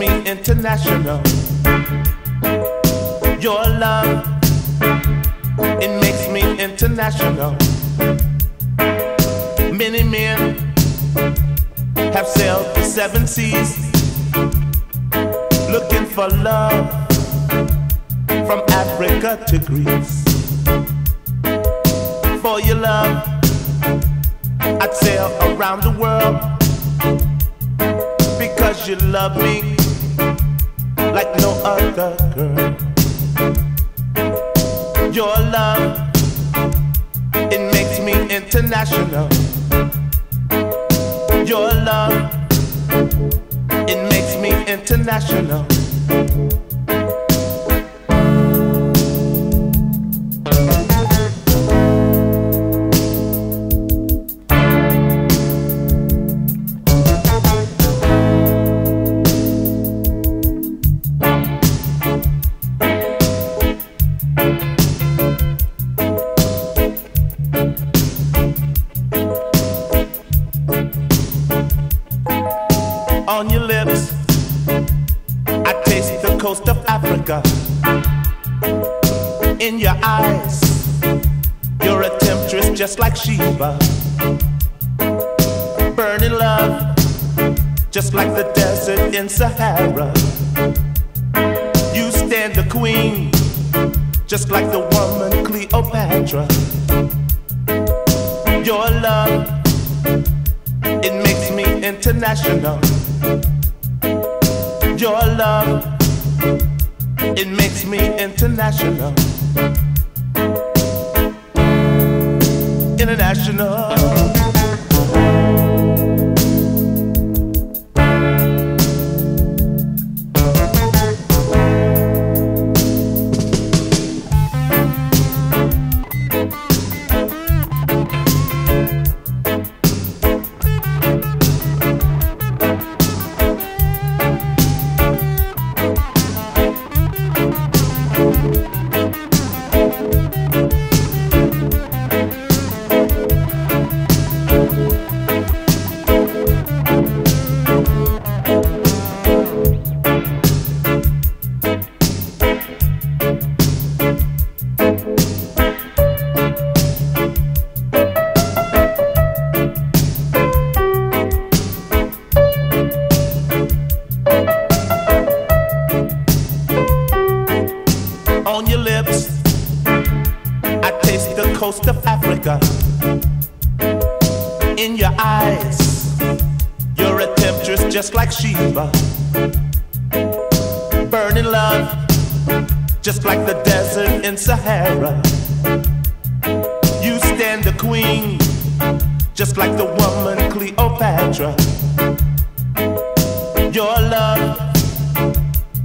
me international. Your love, it makes me international. Many men have sailed the seven seas looking for love from Africa to Greece. For your love, I'd sail around the world because you love me like no other girl. Your love, it makes me international. Your love, it makes me international. On your lips. I taste the coast of Africa. In your eyes, you're a temptress just like Sheba. Burning love, just like the desert in Sahara. You stand the queen, just like the woman Cleopatra. Your love, it makes me international. Your love, it makes me international. International. On your lips. I taste the coast of Africa. In your eyes, you're a temptress just like Sheba. Burning love, just like the desert in Sahara. You stand the queen, just like the woman Cleopatra. Your love,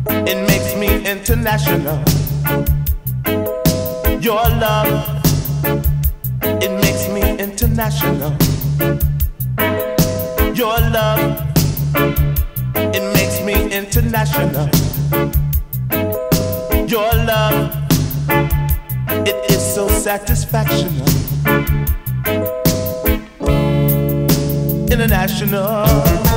it makes me international. Your love, it makes me international. Your love, it makes me international. Your love, it is so satisfactional. International.